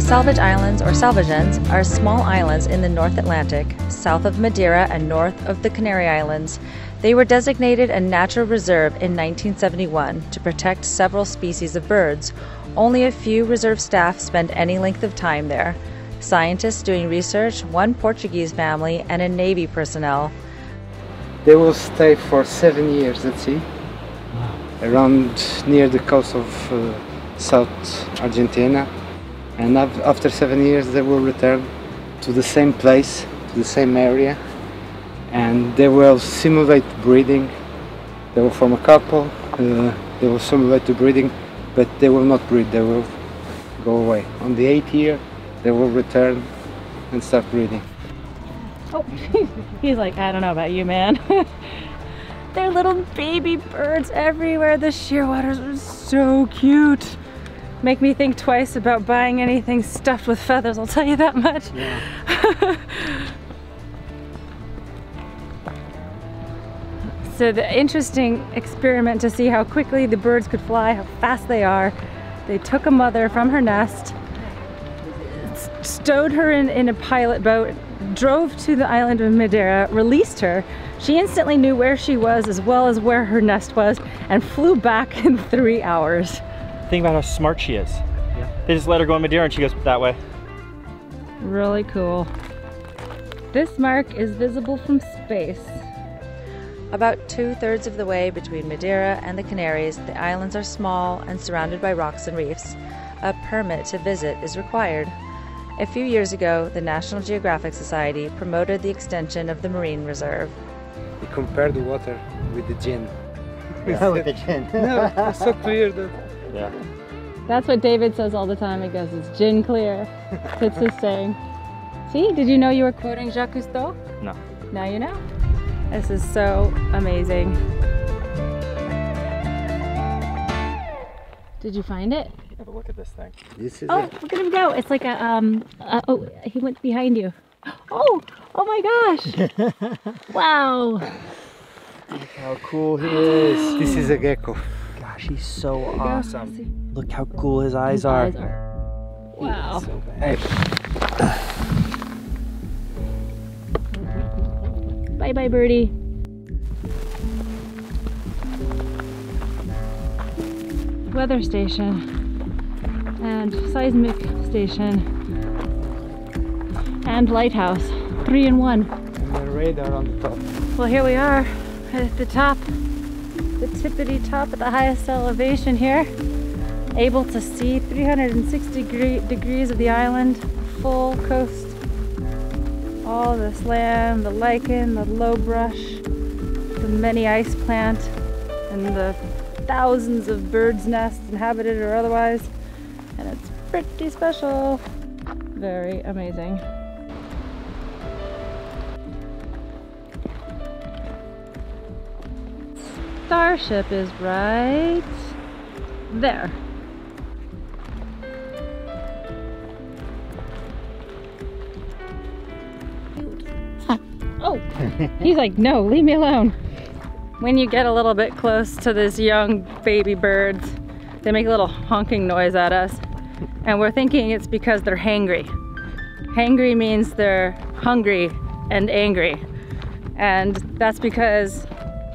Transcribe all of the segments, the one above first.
Salvage Islands, or Salvagens, are small islands in the North Atlantic, south of Madeira and north of the Canary Islands. They were designated a natural reserve in 1971 to protect several species of birds. Only a few reserve staff spend any length of time there. Scientists doing research, one Portuguese family, and a Navy personnel. They will stay for seven years at sea, around near the coast of uh, South Argentina and after seven years they will return to the same place to the same area. And they will simulate breeding. They will form a couple uh, they will simulate the breeding but they will not breed they will go away. On the eighth year they will return and start breeding. Oh he's like i don't know about you man. They're little baby birds everywhere. The shearwaters are so cute make me think twice about buying anything stuffed with feathers, I'll tell you that much. Yeah. so the interesting experiment to see how quickly the birds could fly, how fast they are, they took a mother from her nest, stowed her in, in a pilot boat, drove to the island of Madeira, released her. She instantly knew where she was as well as where her nest was and flew back in three hours. Think about how smart she is. Yeah. They just let her go in Madeira and she goes that way. Really cool. This mark is visible from space. About two-thirds of the way between Madeira and the Canaries, the islands are small and surrounded by rocks and reefs. A permit to visit is required. A few years ago, the National Geographic Society promoted the extension of the marine reserve. We compared the water with the gin. Yeah, with the gin. no, it's so clear that yeah. That's what David says all the time. He goes, it's gin clear. That's his saying. See, did you know you were quoting Jacques Cousteau? No. Now you know. This is so amazing. Did you find it? Have a look at this thing. This is oh, it. look at him go. It's like a, um, uh, oh, he went behind you. Oh, oh my gosh. wow. Look how cool he is. This is a gecko gosh, he's so awesome. Look how cool his eyes, his are. eyes are. Wow. So hey. bye bye, birdie. Weather station and seismic station and lighthouse. Three in one. And the radar on the top. Well, here we are at the top the tippity top at the highest elevation here. Able to see 360 degree, degrees of the island, full coast. All this land, the lichen, the low brush, the many ice plant, and the thousands of birds' nests, inhabited or otherwise. And it's pretty special. Very amazing. Starship is right there. oh, he's like, no, leave me alone. When you get a little bit close to these young baby birds, they make a little honking noise at us. And we're thinking it's because they're hangry. Hangry means they're hungry and angry. And that's because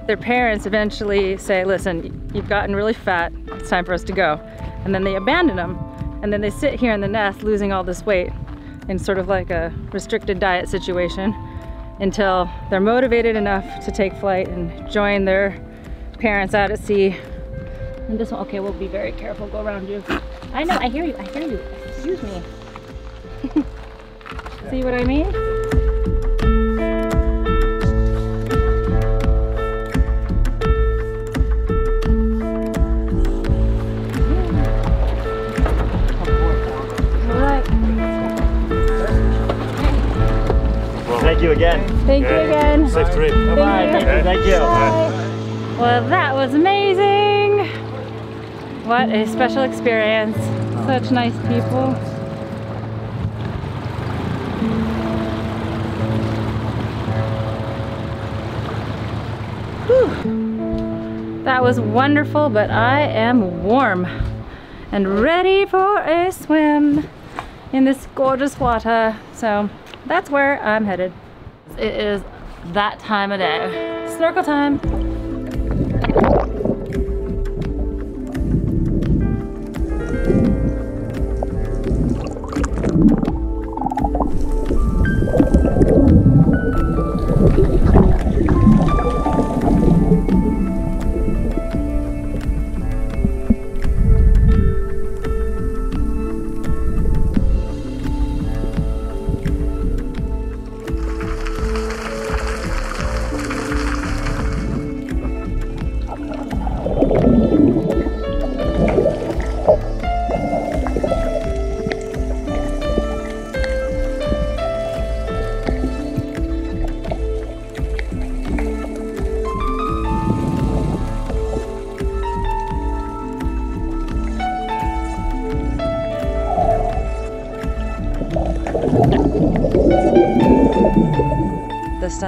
their parents eventually say, listen, you've gotten really fat, it's time for us to go. And then they abandon them. And then they sit here in the nest losing all this weight in sort of like a restricted diet situation until they're motivated enough to take flight and join their parents out at sea. And this one, okay, we'll be very careful, go around you. I know, I hear you, I hear you. Excuse me. See what I mean? You again. Thank you again. Safe trip. Bye-bye. Thank you. Thank you. Well, that was amazing. What a special experience. Such nice people. Whew. That was wonderful, but I am warm and ready for a swim. in this gorgeous water. So that's where I'm headed. It is that time of day. Snorkel time.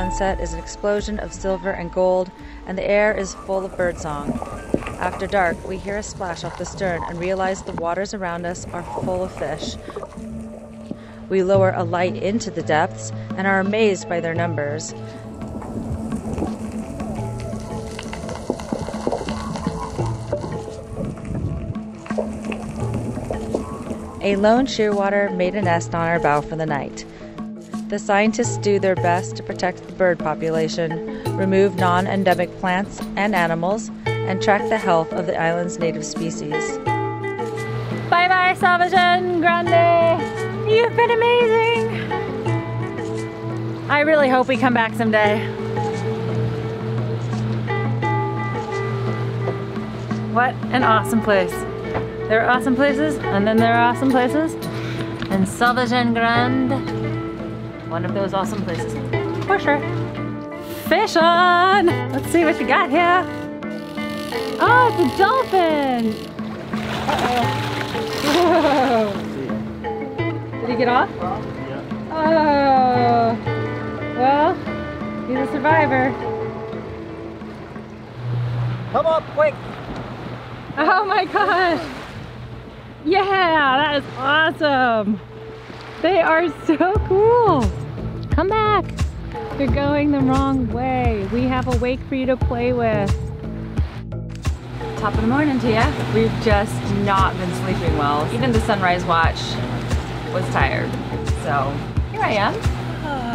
Sunset is an explosion of silver and gold, and the air is full of birdsong. After dark, we hear a splash off the stern and realize the waters around us are full of fish. We lower a light into the depths and are amazed by their numbers. A lone shearwater made a nest on our bow for the night. The scientists do their best to protect the bird population, remove non endemic plants and animals, and track the health of the island's native species. Bye bye, Salvagen Grande. You've been amazing. I really hope we come back someday. What an awesome place. There are awesome places, and then there are awesome places. And Salvagen Grande, one of those awesome places. For sure. Fish on! Let's see what you got here. Oh, it's a dolphin! Uh-oh. Did he get off? Oh. Well, he's a survivor. Come up, quick! Oh my gosh! Yeah, that is awesome! They are so cool! Come back! You're going the wrong way. We have a wake for you to play with. Top of the morning to ya. We've just not been sleeping well. Even the sunrise watch was tired. So here I am,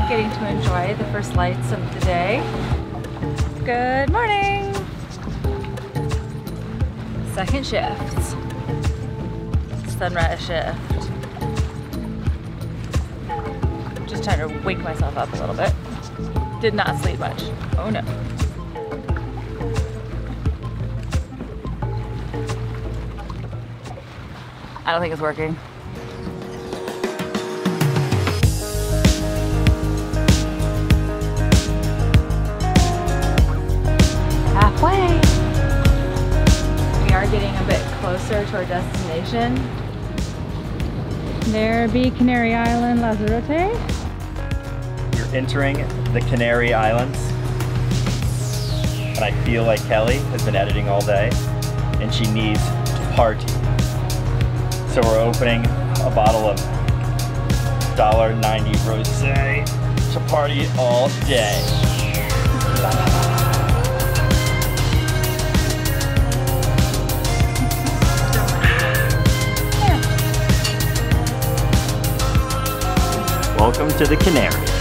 getting to enjoy the first lights of the day. Good morning! Second shift. Sunrise shift. Just trying to wake myself up a little bit. Did not sleep much. Oh no. I don't think it's working. Halfway. We are getting a bit closer to our destination. There be Canary Island, Lanzarote. Entering the Canary Islands. And I feel like Kelly has been editing all day and she needs to party. So we're opening a bottle of $1.90 rosé to party all day. Welcome to the Canaries.